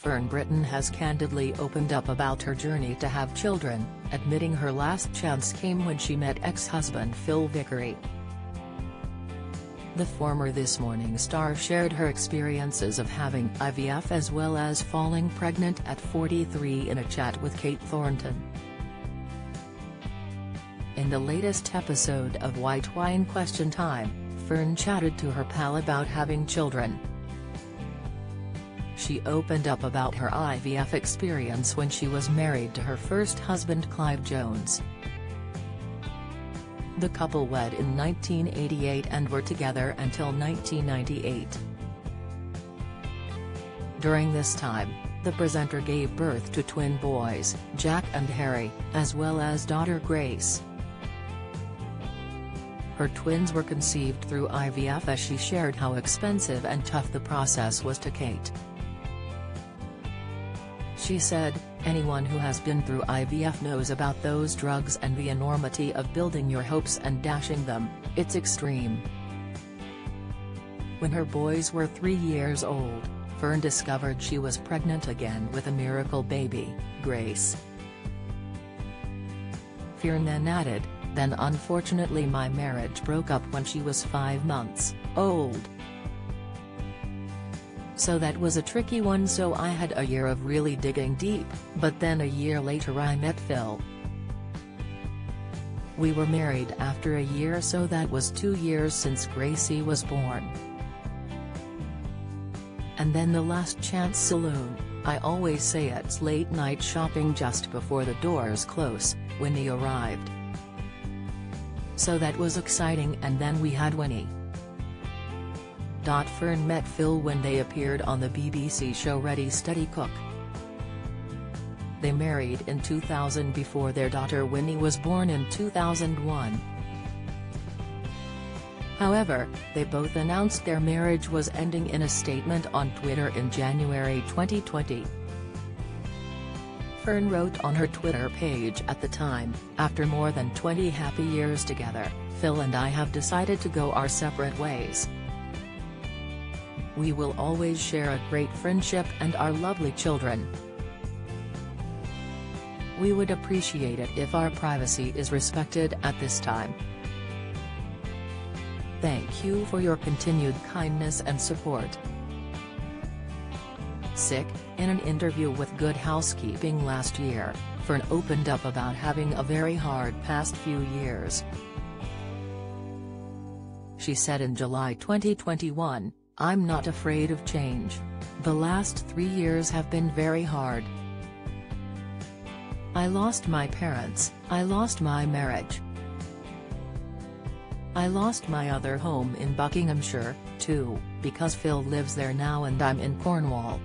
Fern Britton has candidly opened up about her journey to have children, admitting her last chance came when she met ex-husband Phil Vickery. The former This Morning star shared her experiences of having IVF as well as falling pregnant at 43 in a chat with Kate Thornton. In the latest episode of White Wine Question Time, Fern chatted to her pal about having children she opened up about her IVF experience when she was married to her first husband Clive Jones. The couple wed in 1988 and were together until 1998. During this time, the presenter gave birth to twin boys, Jack and Harry, as well as daughter Grace. Her twins were conceived through IVF as she shared how expensive and tough the process was to Kate. She said, anyone who has been through IVF knows about those drugs and the enormity of building your hopes and dashing them, it's extreme. When her boys were three years old, Fern discovered she was pregnant again with a miracle baby, Grace. Fern then added, then unfortunately my marriage broke up when she was five months old. So that was a tricky one so I had a year of really digging deep, but then a year later I met Phil. We were married after a year so that was two years since Gracie was born. And then the Last Chance Saloon, I always say it's late night shopping just before the doors close, Winnie arrived. So that was exciting and then we had Winnie. Fern met Phil when they appeared on the BBC show Ready Steady Cook. They married in 2000 before their daughter Winnie was born in 2001. However, they both announced their marriage was ending in a statement on Twitter in January 2020. Fern wrote on her Twitter page at the time, after more than 20 happy years together, Phil and I have decided to go our separate ways. We will always share a great friendship and our lovely children. We would appreciate it if our privacy is respected at this time. Thank you for your continued kindness and support. Sick, in an interview with Good Housekeeping last year, Fern opened up about having a very hard past few years. She said in July 2021, I'm not afraid of change. The last three years have been very hard. I lost my parents, I lost my marriage. I lost my other home in Buckinghamshire, too, because Phil lives there now and I'm in Cornwall.